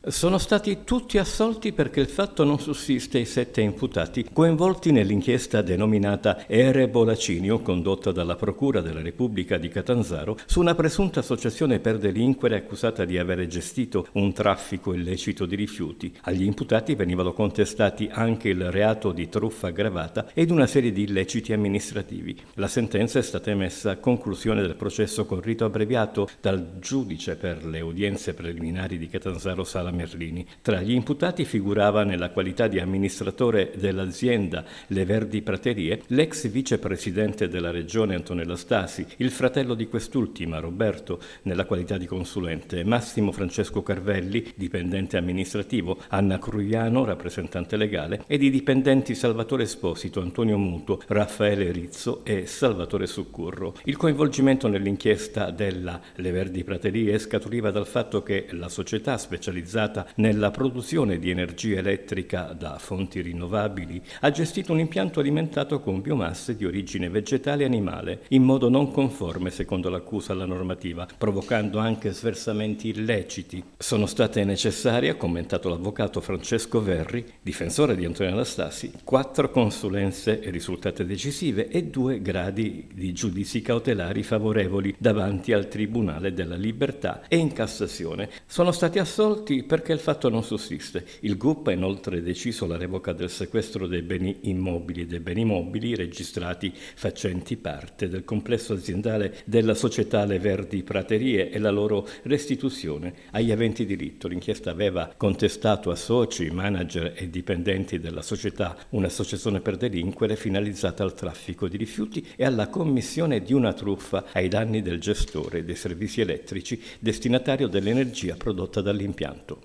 Sono stati tutti assolti perché il fatto non sussiste i sette imputati coinvolti nell'inchiesta denominata Ere Bolacinio condotta dalla Procura della Repubblica di Catanzaro su una presunta associazione per delinquere accusata di avere gestito un traffico illecito di rifiuti. Agli imputati venivano contestati anche il reato di truffa aggravata ed una serie di illeciti amministrativi. La sentenza è stata emessa a conclusione del processo con rito abbreviato dal giudice per le udienze preliminari di Catanzaro Sala Paola Merlini. Tra gli imputati figurava nella qualità di amministratore dell'azienda Le Verdi Praterie l'ex vicepresidente della regione Antonella Stasi, il fratello di quest'ultima Roberto nella qualità di consulente, Massimo Francesco Carvelli, dipendente amministrativo, Anna Cruiano, rappresentante legale, ed i dipendenti Salvatore Esposito, Antonio Mutuo, Raffaele Rizzo e Salvatore Succurro. Il coinvolgimento nell'inchiesta della Le Verdi Praterie scaturiva dal fatto che la società specializzata specializzata nella produzione di energia elettrica da fonti rinnovabili, ha gestito un impianto alimentato con biomasse di origine vegetale e animale, in modo non conforme, secondo l'accusa, alla normativa, provocando anche sversamenti illeciti. Sono state necessarie, ha commentato l'avvocato Francesco Verri, difensore di Antonio Anastasi, quattro consulenze risultate decisive e due gradi di giudizi cautelari favorevoli davanti al Tribunale della Libertà e in Cassazione. Sono stati assolti perché il fatto non sussiste. Il GUP ha inoltre deciso la revoca del sequestro dei beni immobili e dei beni mobili registrati facenti parte del complesso aziendale della società Le Verdi Praterie e la loro restituzione agli aventi diritto. L'inchiesta aveva contestato a soci, manager e dipendenti della società un'associazione per delinquere finalizzata al traffico di rifiuti e alla commissione di una truffa ai danni del gestore dei servizi elettrici destinatario dell'energia prodotta dall'impianto.